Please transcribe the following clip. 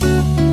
you